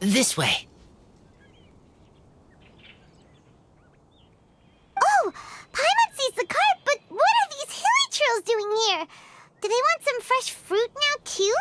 This way. Oh! Paimon sees the cart, but what are these hilichurls doing here? Do they want some fresh fruit now, too?